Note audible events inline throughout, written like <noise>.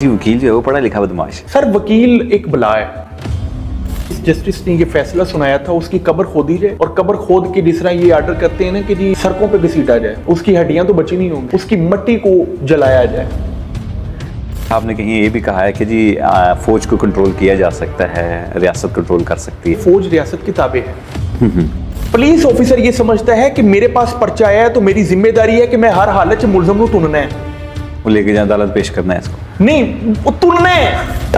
जी वकील जो है वो पढ़ा लिखा बदमाश सर वकील एक बला है। इस जस्टिस ने ये फैसला सुनाया था उसकी कब्र खोदी जाए और कब्र खोद के जिस तरह ये ऑर्डर करते हैं ना कि जी सड़कों पे घसीटा जाए उसकी हड्डियाँ तो बची नहीं होंगी उसकी मट्टी को जलाया जाए। आपने कहीं ये भी कहा है कि जी आ, फौज को कंट्रोल किया जा सकता है रियासत कंट्रोल कर सकती है। फौज रियासत की ताबे है। पुलिस ऑफिसर ये समझता है कि मेरे पास पर्चा आया है तो मेरी ज़िम्मेदारी है कि मैं हर हालत मुलजम को तुनना है। वो लेके जाए अदालत पेश करना है इसको। नहीं वो तुनना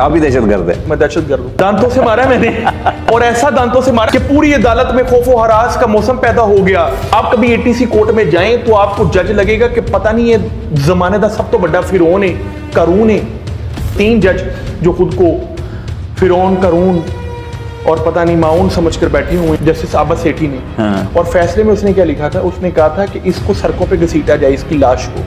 आप भी दहशत गर्द है। मैं दहशत गर्द हूँ। दांतों से मारा है मैंने। <laughs> और ऐसा दांतों से मारा कि पूरी अदालत में खौफो हरास का मौसम पैदा हो गया। आप कभी एटीसी कोर्ट में जाएँ तो आपको जज लगेगा कि पता नहीं ये जमाने का सब तो बड़ा फिरौन है करून है। तीन जज जो खुद को फिरौन करून और पता नहीं माउन समझकर बैठे हुए जस्टिस आबा सेठी ने। हाँ। और फैसले में उसने क्या लिखा था? उसने कहा था कि इसको सड़कों पे घसीटा जाए इसकी लाश को।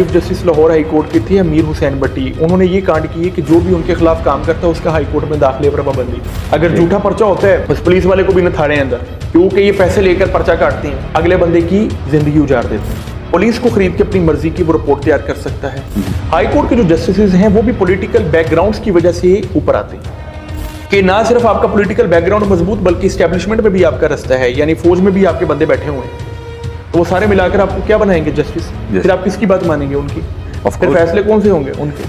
Chief justice Lahore high court के थे अमीर हुसैन भट्टी उन्होंने ये कांड किए कि जो भी उनके खिलाफ काम करता है उसका हाई कोर्ट में दाखिले पर पाबंदी। अगर झूठा पर्चा होता है बस पुलिस वाले को भी न थाड़े अंदर क्योंकि ये पैसे लेकर पर्चा काटते हैं। अगले बंदे की ज़िंदगी उजाड़ देते हैं। पुलिस को खरीद के अपनी मर्ज़ी की वो रिपोर्ट तैयार कर सकता है। हाई कोर्ट के जो जस्टिस हैं वो भी पॉलिटिकल बैकग्राउंड्स की वजह से ऊपर आते हैं। कि ना सिर्फ़ आपका पॉलिटिकल बैकग्राउंड मज़बूत बल्कि स्टैब्लिशमेंट में भी आपका रास्ता है यानी फौज में भी आपके बंदे बैठे हुए हैं। तो वो सारे मिलाकर आपको क्या बनाएँगे जस्टिस फिर आप किसकी बात मानेंगे उनकी? फिर फैसले कौन से होंगे? उनके।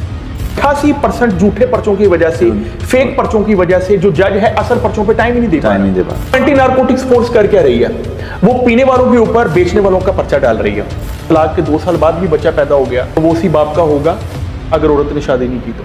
अठासी परसेंट झूठे पर्चों की वजह से फेक पर्चों की वजह से जो जज है असल पर्चों पे टाइम ही नहीं दे पा टाइम नहीं दे पा एंटी नार्कोटिक्स फोर्स कर क्या रही है? वो पीने वालों के ऊपर बेचने वालों का पर्चा डाल रही है। तलाक के दो साल बाद भी बच्चा पैदा हो गया तो वो उसी बाप का होगा अगर औरत ने शादी नहीं की तो।